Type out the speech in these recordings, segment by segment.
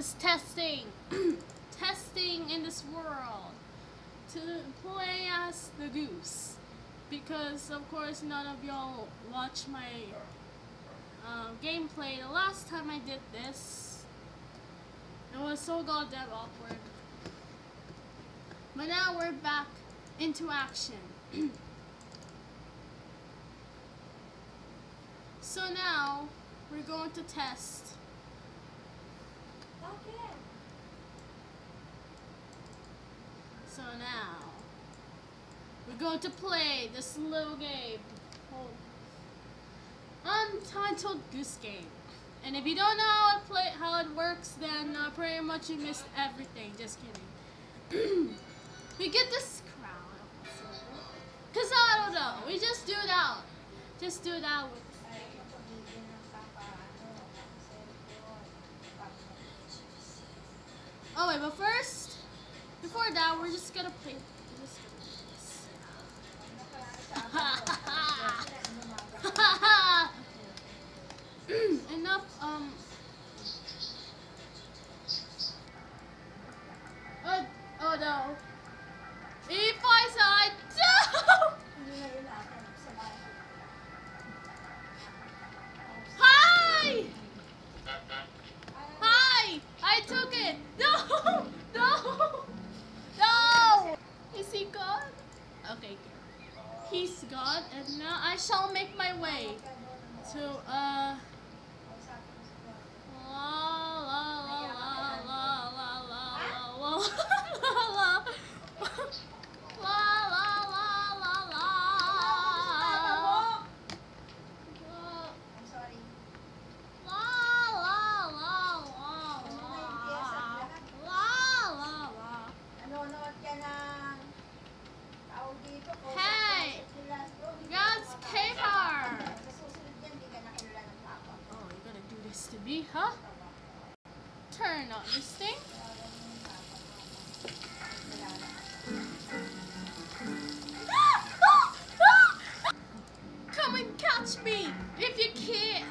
is testing, testing in this world to play as the goose. Because of course none of y'all watch my uh, gameplay the last time I did this. It was so goddamn awkward. But now we're back into action. so now we're going to test Okay. So now we're going to play this little game called Untitled Goose Game. And if you don't know how it play how it works, then uh, pretty much you missed everything. Just kidding. we get this crown. Cause I don't know. We just do that. Just do that with Oh wait, but first, before that, we're just gonna play. Shall make my way to uh. Me, huh? Turn on this thing. Come and catch me if you can.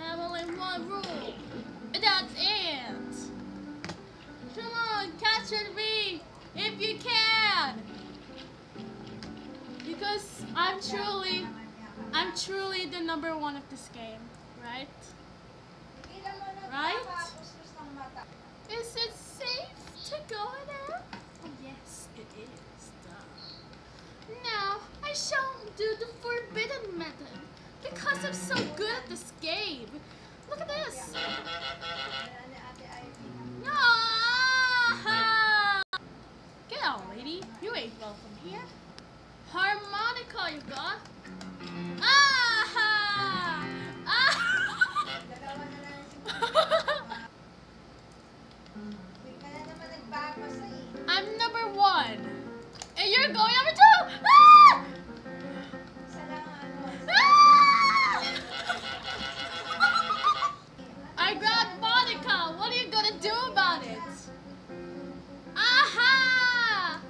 I have only one rule, and that's it. Come on, catch me if you can. Because I'm truly, I'm truly the number one of this game, right? Right? Is it safe to go there? Yes, it is. Duh. Now, I shall do the forbidden method because I'm so good at this game. Look at this. Ah! Get out, lady. You ain't welcome here. Harmonica, you got. Ah! And you're going number two. Ah! Ah! I grabbed Monica. What are you gonna do about it? Aha!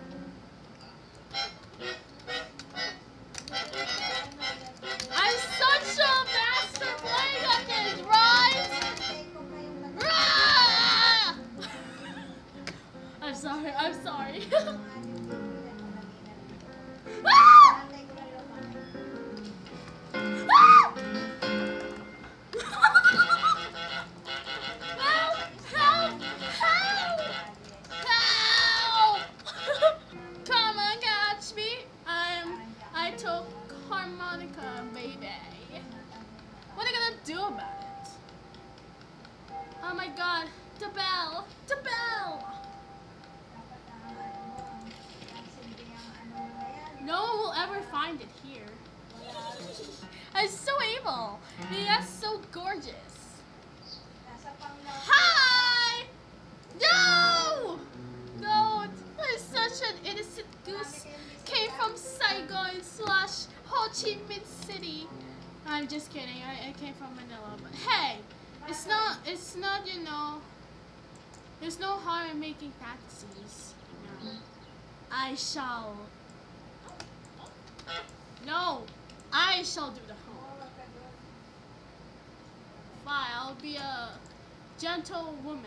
I'm such a master playing at this, right? Ah! I'm sorry. I'm sorry. you about it? Oh my god, the bell! The bell! No one will ever find it here. I'm so evil. Yes, so gorgeous. Hi! No! No, I'm such an innocent goose. Came from Saigon slash Ho Chi Minh City. I'm just kidding. I, I came from Manila. But hey, it's not. It's not. You know. There's no harm in making know. I shall. No, I shall do the home. Fine, I'll be a gentle woman.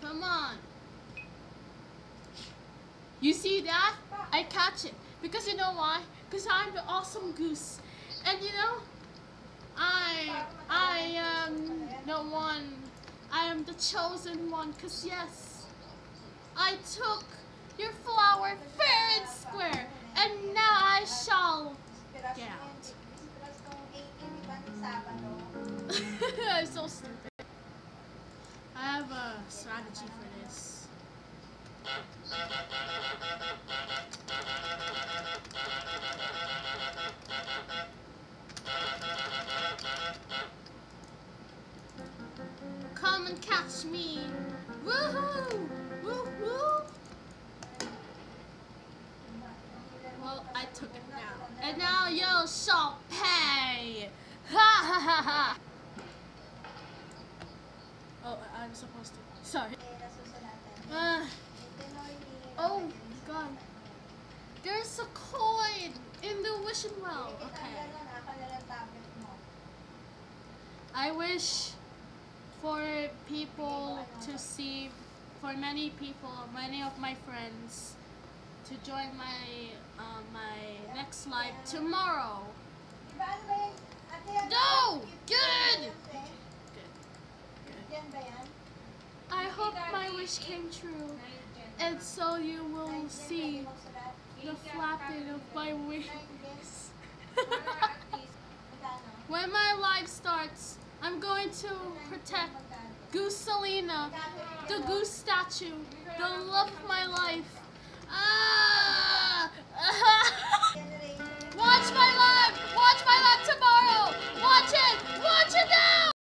Come on. You see that? I catch it. Because you know why? Because I'm the awesome goose. And you know, I I am the one. I am the chosen one. Cause yes, I took your flower fair and square. And now I shall. Get out. yun, disperas nung 18, di ba, nung Sabado? I'm so stupid. I have a strategy for this. Come and catch me! Woohoo! Woohoo! Well, I took it now. And now you shall pay! Ha ha ha ha! Oh, I'm supposed to. Sorry. Eh. Uh, Ito no, hinihingi Oh. God. there's a coin in the wishing well. Okay. I wish for people to see, for many people, many of my friends, to join my uh, my next live tomorrow. No! Good! Good. Good. I hope my wish came true, and so you will see the flapping of my wings. When my life starts, I'm going to protect Magkano? Goose Selena, the goose statue, the love of my life. Ah!